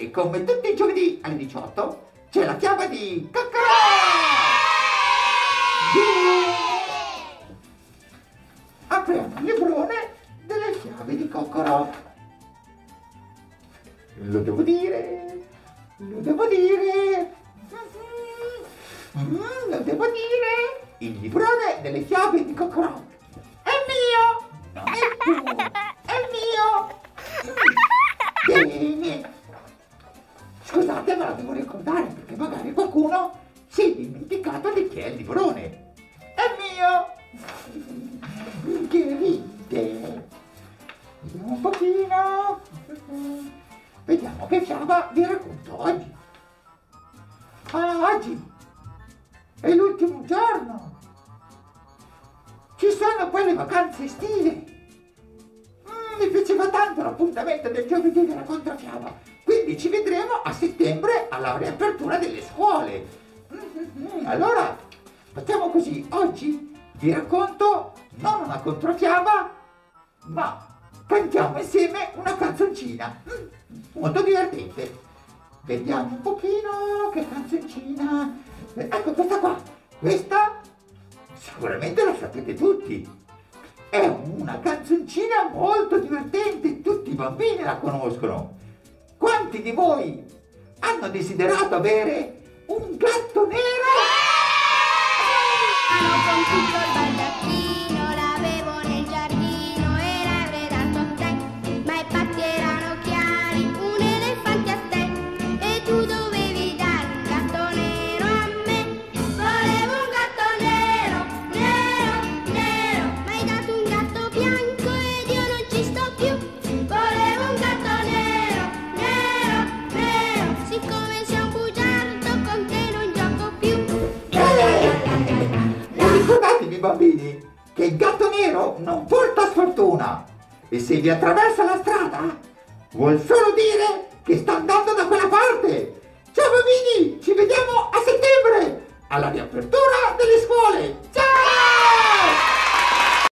E come tutti i giovedì alle 18 c'è la chiave di Coccorò! Apriamo il librone delle chiavi di Coccorò. Lo devo dire, lo devo dire, mm, lo devo dire, il librone delle chiavi di Coccorò è mio, non è tuo, Scusate, me la devo ricordare perché magari qualcuno si è dimenticato di chi è il librone. È mio. Che ride. Vediamo un pochino. Vediamo che fiaba vi racconto oggi. Ah, oggi è l'ultimo giorno. Ci sono poi le vacanze estive. Mm, mi piaceva tanto l'appuntamento del giovedì della controfiaba. Quindi ci vedremo a settembre alla riapertura delle scuole. Allora, facciamo così. Oggi vi racconto non una controfiaba, ma cantiamo insieme una canzoncina. Molto divertente. Vediamo un pochino che canzoncina. Ecco questa qua. Questa sicuramente la sapete tutti. È una canzoncina molto divertente, tutti i bambini la conoscono. Quanti di voi hanno desiderato avere vedi che il gatto nero non porta sfortuna e se vi attraversa la strada vuol solo dire che sta andando da quella parte. Ciao bambini, ci vediamo a settembre alla riapertura delle scuole. Ciao!